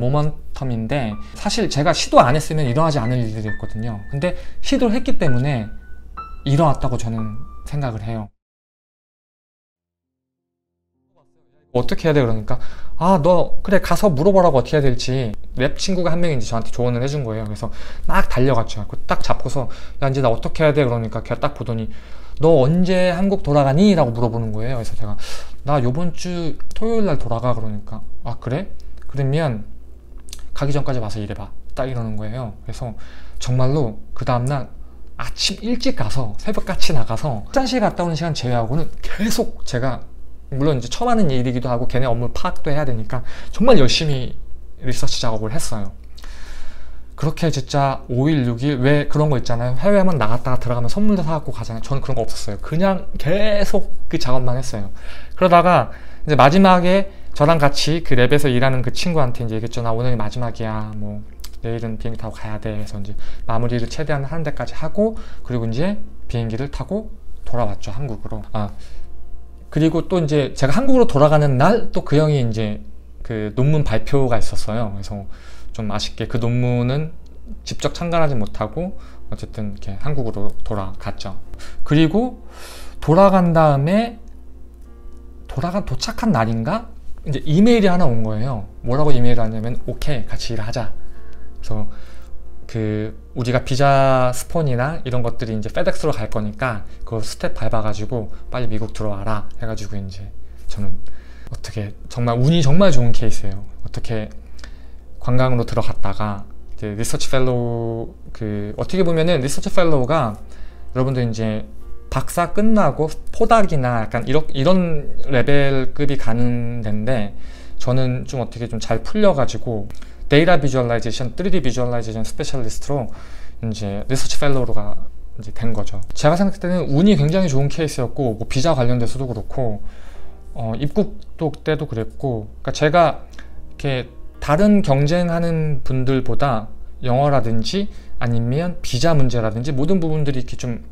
모먼텀인데 사실 제가 시도 안 했으면 일어나지 않을 일들이었거든요. 근데 시도를 했기 때문에 일어났다고 저는 생각을 해요. 어떻게 해야 돼 그러니까 아 너 그래 가서 물어보라고 어떻게 해야 될지 랩 친구가 한 이제 저한테 조언을 해준 거예요 그래서 막 달려갔죠 딱 잡고서 야 이제 나 어떻게 해야 돼 그러니까 걔가 딱 보더니 너 언제 한국 돌아가니? 라고 물어보는 거예요 그래서 제가 나 요번 주 토요일 날 돌아가 그러니까 아 그래? 그러면 가기 전까지 와서 일해봐 딱 이러는 거예요 그래서 정말로 그 다음날 아침 일찍 가서 새벽같이 나가서 화장실 갔다 오는 시간 제외하고는 계속 제가 물론 이제 처음 하는 일이기도 하고 걔네 업무 파악도 해야 되니까 정말 열심히 리서치 작업을 했어요. 그렇게 진짜 5일, 6일 왜 그런 거 있잖아요. 해외 한번 나갔다가 들어가면 선물도 사갖고 가잖아요. 저는 그런 거 없었어요. 그냥 계속 그 작업만 했어요. 그러다가 이제 마지막에 저랑 같이 그 랩에서 일하는 그 친구한테 이제 얘기했죠. 나 오늘 마지막이야. 뭐 내일은 비행기 타고 가야 돼. 그래서 이제 마무리를 최대한 하는 데까지 하고 그리고 이제 비행기를 타고 돌아왔죠. 한국으로. 아, 그리고 또 이제 제가 한국으로 돌아가는 날 또 그 형이 이제 그 논문 발표가 있었어요. 그래서 좀 아쉽게 그 논문은 직접 참관하지 못하고 어쨌든 이렇게 한국으로 돌아갔죠. 그리고 돌아간 다음에 돌아간 도착한 날인가 이제 이메일이 하나 온 거예요. 뭐라고 이메일을 하냐면 오케이 같이 일하자. 그래서 그 우리가 비자 스폰이나 이런 것들이 이제 FedEx로 갈 거니까 그 스텝 밟아가지고 빨리 미국 들어와라 해가지고 이제 저는 어떻게 정말 운이 정말 좋은 케이스예요. 어떻게 관광으로 들어갔다가 research fellow 그 어떻게 보면은 research fellow가 여러분들 이제 박사 끝나고 포닥이나 약간 이런 이런 레벨급이 가는 데인데 저는 좀 어떻게 좀 잘 풀려가지고 데이터 비주얼라이제이션, 3D 비주얼라이제이션 스페셜리스트로 이제 research fellow가 이제 된 거죠. 제가 생각할 때는 운이 굉장히 좋은 케이스였고 뭐 비자 관련돼서도 그렇고 어, 입국도 때도 그랬고 그러니까 제가 이렇게 다른 경쟁하는 분들보다 영어라든지 아니면 비자 문제라든지 모든 부분들이 이렇게 좀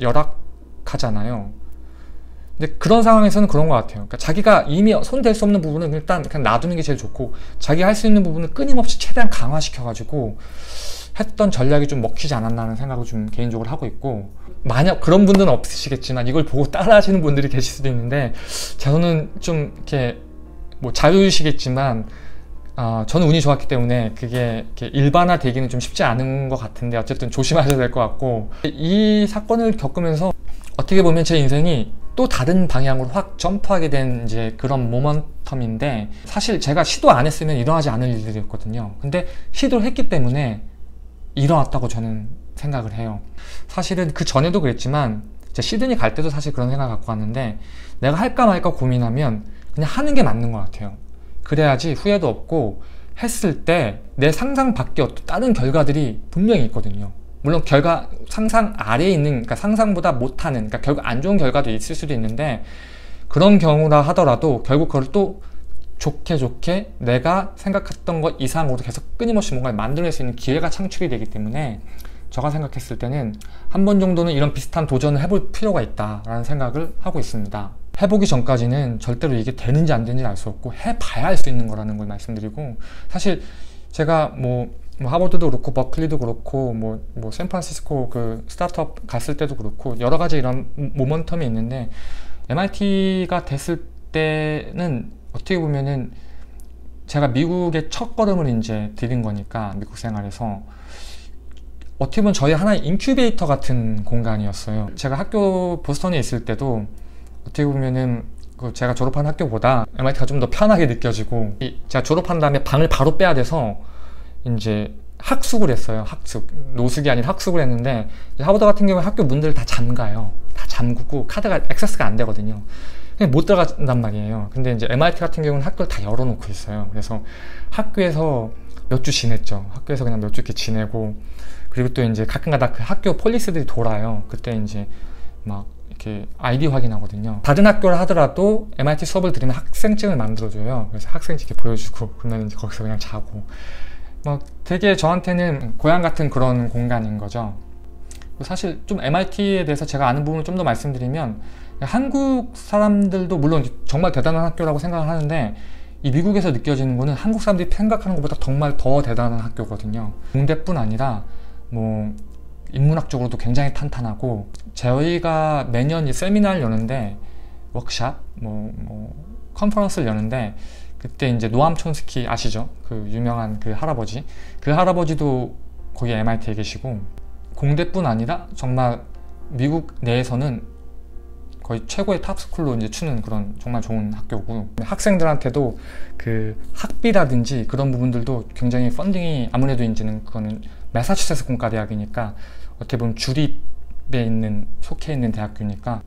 열악 하잖아요. 근데 그런 상황에서는 그런 것 같아요. 그러니까 자기가 이미 손댈 수 없는 부분은 일단 그냥 놔두는 게 제일 좋고 자기 할 수 있는 부분은 끊임없이 최대한 강화시켜가지고 했던 전략이 좀 먹히지 않았나 하는 생각을 좀 개인적으로 하고 있고 만약 그런 분들은 없으시겠지만 이걸 보고 따라 하시는 분들이 계실 수도 있는데 저는 좀 이렇게 뭐 자유시겠지만 어, 저는 운이 좋았기 때문에 그게 일반화 되기는 좀 쉽지 않은 것 같은데 어쨌든 조심하셔야 될 것 같고 이 사건을 겪으면서 어떻게 보면 제 인생이 또 다른 방향으로 확 점프하게 된 이제 그런 모먼텀인데 사실 제가 시도 안 했으면 일어나지 않을 일들이었거든요. 근데 시도를 했기 때문에 일어났다고 저는 생각을 해요. 사실은 그 전에도 그랬지만 시드니 갈 때도 사실 그런 생각 갖고 왔는데 내가 할까 말까 고민하면 그냥 하는 게 맞는 것 같아요. 그래야지 후회도 없고 했을 때 내 상상 밖에 다른 결과들이 분명히 있거든요. 물론 결과 상상 아래에 있는 그러니까 상상보다 못하는 그러니까 결국 안 좋은 결과도 있을 수도 있는데 그런 경우라 하더라도 결국 그걸 또 좋게 좋게 내가 생각했던 것 이상으로 계속 끊임없이 뭔가를 만들어낼 수 있는 기회가 창출이 되기 때문에 제가 생각했을 때는 한 번 정도는 이런 비슷한 도전을 해볼 필요가 있다라는 생각을 하고 있습니다. 해보기 전까지는 절대로 이게 되는지 안 되는지 알 수 없고 해봐야 할수 있는 거라는 걸 말씀드리고 사실 제가 뭐 뭐 하버드도 그렇고 버클리도 그렇고 뭐, 뭐 샌프란시스코 그 스타트업 갔을 때도 그렇고 여러 가지 이런 모먼텀이 있는데 MIT가 됐을 때는 어떻게 보면은 제가 미국의 첫 걸음을 이제 들인 거니까 미국 생활에서 어떻게 보면 저희 하나의 인큐베이터 같은 공간이었어요. 제가 학교 보스턴에 있을 때도 어떻게 보면은 그 제가 졸업한 학교보다 MIT가 좀 더 편하게 느껴지고 제가 졸업한 다음에 방을 바로 빼야 돼서 이제 학숙을 했어요. 학숙. 노숙이 아닌 학숙을 했는데 하버드 같은 경우에 학교 문들을 다 잠가요. 다 잠그고 카드가 액세스가 안 되거든요. 그냥 못 들어간단 말이에요. 근데 이제 MIT 같은 경우는 학교를 다 열어놓고 있어요. 그래서 학교에서 몇 주 지냈죠. 학교에서 그냥 몇 주 이렇게 지내고 그리고 또 이제 가끔가다 그 학교 폴리스들이 돌아요. 그때 이제 막 이렇게 아이디 확인하거든요. 다른 학교를 하더라도 MIT 수업을 들으면 학생증을 만들어줘요. 그래서 학생증 이렇게 보여주고 그러면 이제 거기서 그냥 자고 뭐 되게 저한테는 고향 같은 그런 공간인 거죠. 사실 좀 MIT에 대해서 제가 아는 부분을 좀 더 말씀드리면 한국 사람들도 물론 정말 대단한 학교라고 생각을 하는데 이 미국에서 느껴지는 거는 한국 사람들이 생각하는 것보다 정말 더 대단한 학교거든요. 공대뿐 아니라 뭐 인문학적으로도 굉장히 탄탄하고 저희가 매년 이 세미나를 여는데 워크샵 뭐, 뭐 컨퍼런스를 여는데 그때 이제 노암 촌스키 아시죠? 그 유명한 그 할아버지 그 할아버지도 거기 MIT에 계시고 공대뿐 아니라 정말 미국 내에서는 거의 최고의 탑스쿨로 이제 추는 그런 정말 좋은 학교고 학생들한테도 그 학비라든지 그런 부분들도 굉장히 펀딩이 아무래도 이제는 그거는 매사추세츠 공과 대학이니까 어떻게 보면 주립에 있는 속해 있는 대학교니까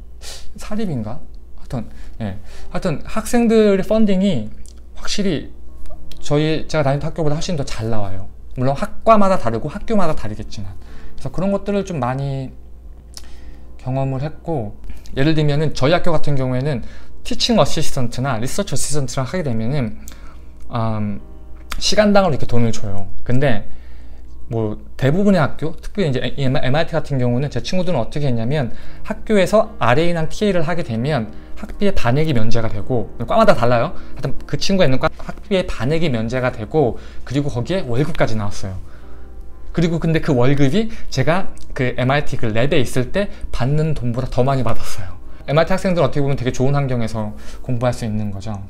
사립인가? 하여튼 예. 하여튼 학생들의 펀딩이 확실히 저희 제가 다니던 학교보다 훨씬 더 잘 나와요. 물론 학과마다 다르고 학교마다 다르겠지만 그래서 그런 것들을 좀 많이 경험을 했고 예를 들면은 저희 학교 같은 경우에는 teaching assistant나 research assistant를 하게 되면은 음, 시간당으로 이렇게 돈을 줘요. 근데 뭐 대부분의 학교, 특히 이제 MIT 같은 경우는 제 친구들은 어떻게 했냐면 학교에서 RA나 TA를 하게 되면 학비의 반액이 면제가 되고 과마다 달라요. 하여튼 그 친구가 있는 과 학비의 반액이 면제가 되고 그리고 거기에 월급까지 나왔어요. 그리고 근데 그 월급이 제가 그 MIT 그 랩에 있을 때 받는 돈보다 더 많이 받았어요. MIT 학생들은 어떻게 보면 되게 좋은 환경에서 공부할 수 있는 거죠.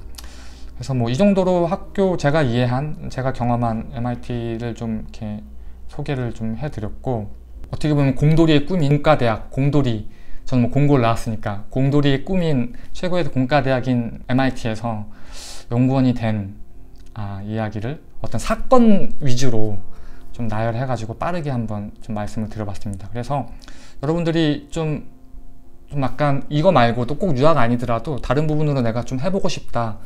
그래서 뭐 이 정도로 학교 제가 이해한, 제가 경험한 MIT를 좀 이렇게 소개를 좀 해드렸고 어떻게 보면 공돌이의 꿈인 공과대학, 공돌이 저는 뭐 공고를 나왔으니까 공돌이의 꿈인 최고의 공과대학인 MIT에서 연구원이 된 아, 이야기를 어떤 사건 위주로 좀 나열해가지고 빠르게 한번 좀 말씀을 드려봤습니다. 그래서 여러분들이 좀, 좀 약간 이거 말고도 꼭 유학 아니더라도 다른 부분으로 내가 좀 해보고 싶다.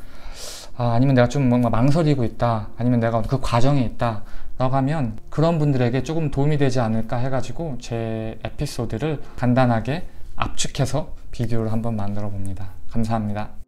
아, 아니면 내가 좀 뭔가 망설이고 있다. 아니면 내가 그 과정에 있다. 라고 하면 그런 분들에게 조금 도움이 되지 않을까 해가지고 제 에피소드를 간단하게 압축해서 비디오를 한번 만들어 봅니다. 감사합니다.